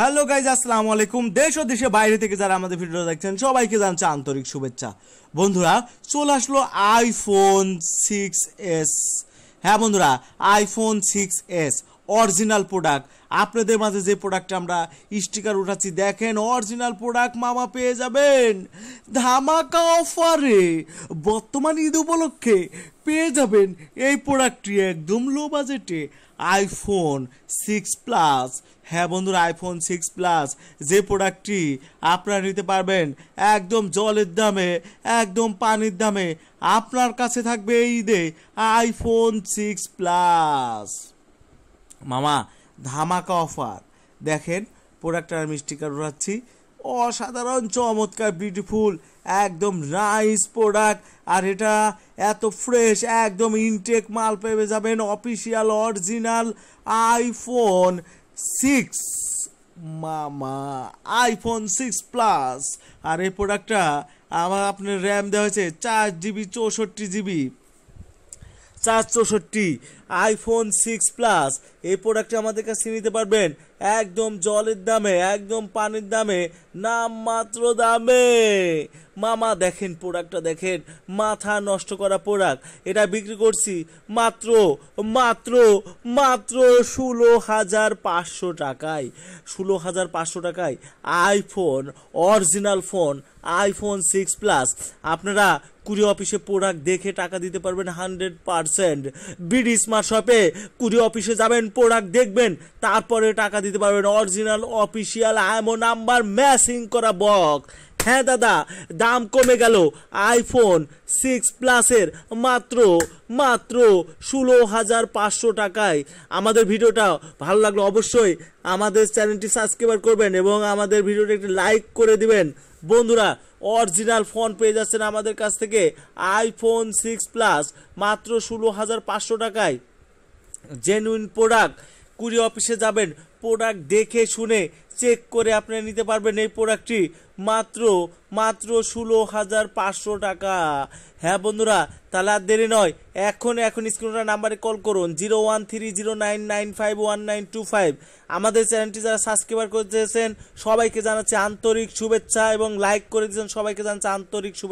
Hello guys আসসালামু আলাইকুম। দেশ ও দেশে বাইরে থেকে যারা আমাদের ভিডিও দেখছেন, সবাইকে জানছে আন্তরিক শুভেচ্ছা। বন্ধুরা, চলে আসলো আইফোন সিক্স এস হ্যাঁ বন্ধুরা iPhone six S original product আপনাদের মাঝে যে প্রোডাক্টটা আমরা স্টিকার উঠাচ্ছি, দেখেন অরিজিনাল প্রোডাক্ট মামা পেয়ে যাবেন। ধামাকা অফারে বর্তমান ঈদ উপলক্ষে পেয়ে যাবেন এই প্রোডাক্টটি একদম লো বাজেটে আইফোন সিক্স প্লাস হ্যাঁ বন্ধুরা আইফোন সিক্স প্লাস যে প্রোডাক্টটি আপনারা নিতে পারবেন একদম জলের দামে, একদম পানির দামে, আপনার কাছে থাকবে এই ঈদে আইফোন সিক্স প্লাস মামা, ধামাকা অফার দেখেন প্রোডাক্টটা আমি স্টিকার উড়াচ্ছি। অসাধারণ, চমৎকার বিউটিফুল একদম নাইস প্রোডাক্ট আর এটা এত ফ্রেশ একদম ইনটেক মাল পেয়ে যাবেন অফিসিয়াল অরিজিনাল আইফোন সিক্স মামা আইফোন সিক্স প্লাস আর এই প্রোডাক্টটা আমার আপনার র্যাম দেওয়া হয়েছে চার জিবি চৌষট্টি জিবি চার চৌষট্টি আইফোন সিক্স প্লাস এই প্রোডাক্টটি আমাদের কাছে নিতে পারবেন একদম জলের দামে, একদম পানির দামে, নাম মাত্র দামে। মামা, দেখেন প্রোডাক্টটা দেখেন। মাথা নষ্ট করা প্রোডাক্ট এটা বিক্রি করছি মাত্র মাত্র মাত্র ষোলো হাজার পাঁচশো টাকায়। ষোলো হাজার পাঁচশো টাকায় iPhone original phone iPhone six plus আপনারা কুড়ি অফিসে প্রোডাক্ট দেখে টাকা দিতে পারবেন হান্ড্রেড পারসেন্ট বিডি স্মার্ট শপে কুড়ি অফিসে যাবেন প্রোডাক্ট দেখবেন, তারপরে টাকা দিতে পারবেন original official IMEI number matching করা বক্স হ্যাঁ দাদা, দাম কমে গেল। আইফোন সিক্স প্লাসের মাত্র মাত্র ষোলো হাজার পাঁচশো টাকায়। আমাদের ভিডিওটা ভালো লাগল অবশ্যই আমাদের চ্যানেলটি সাবস্ক্রাইব করবেন এবং আমাদের ভিডিওটা একটি লাইক করে দিবেন। বন্ধুরা অরিজিনাল ফোন পেয়ে যাচ্ছেন আমাদের কাছ থেকে আইফোন সিক্স প্লাস মাত্র ষোলো হাজার পাঁচশো টাকায়। জেনুইন প্রোডাক্ট কুড়ি অফিসে যাবেন প্রোডাক্ট দেখে শুনে চেক করে আপনারা নিতে পারবেন এই প্রোডাক্টটি মাত্র মাত্র ষোলো হাজার পাঁচশো টাকা। হ্যাঁ বন্ধুরা, তাহলে আর দেরি নয়। এখন এখন স্ক্রিনটা নাম্বারে কল করুন। Zero one three zero nine nine five one nine two five. আমাদের চ্যানেলটি যারা সাবস্ক্রাইবার করতেছেন সবাইকে জানাচ্ছে আন্তরিক শুভেচ্ছা এবং লাইক করে দিয়েছেন, সবাইকে জানাচ্ছে আন্তরিক শুভেচ্ছা।